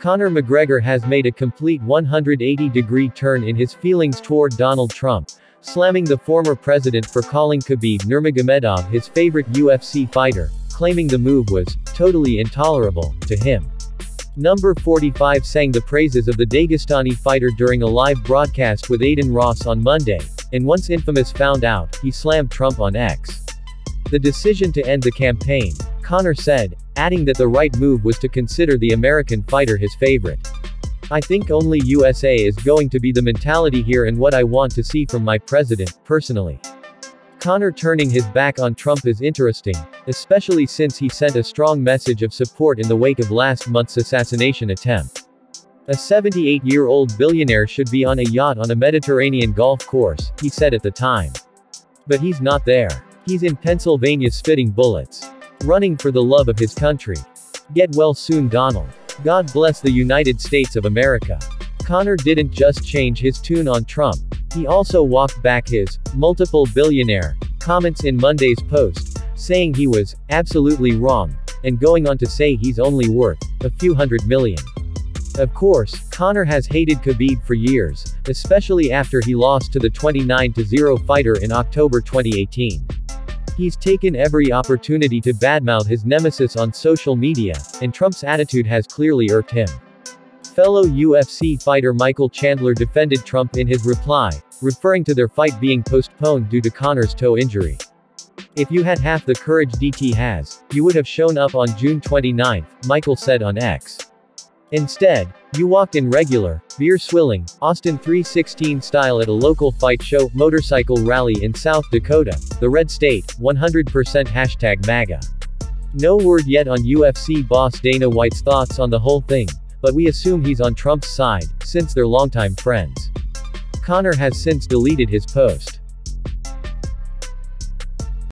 Conor McGregor has made a complete 180-degree turn in his feelings toward Donald Trump, slamming the former president for calling Khabib Nurmagomedov his favorite UFC fighter, claiming the move was totally intolerable to him. Number 45 sang the praises of the Dagestani fighter during a live broadcast with Adin Ross on Monday, and once Infamous found out, he slammed Trump on X. The decision to end the campaign, Conor said, adding that the right move was to consider the American fighter his favorite. I think only USA is going to be the mentality here and what I want to see from my president, personally. Conor turning his back on Trump is interesting, especially since he sent a strong message of support in the wake of last month's assassination attempt. A 78-year-old billionaire should be on a yacht on a Mediterranean golf course, he said at the time. But he's not there. He's in Pennsylvania spitting bullets. Running for the love of his country. Get well soon Donald. God bless the United States of America. Conor didn't just change his tune on Trump, he also walked back his multiple billionaire comments in Monday's post, saying he was absolutely wrong, and going on to say he's only worth a few hundred million. Of course, Conor has hated Khabib for years, especially after he lost to the 29-0 fighter in October 2018. He's taken every opportunity to badmouth his nemesis on social media, and Trump's attitude has clearly irked him. Fellow UFC fighter Michael Chandler defended Trump in his reply, referring to their fight being postponed due to Conor's toe injury. If you had half the courage DT has, you would have shown up on June 29, Michael said on X. Instead, you walked in regular, beer swilling, Austin 316 style at a local fight show, motorcycle rally in South Dakota, the red state, 100% hashtag MAGA. No word yet on UFC boss Dana White's thoughts on the whole thing, but we assume he's on Trump's side, since they're longtime friends. Conor has since deleted his post.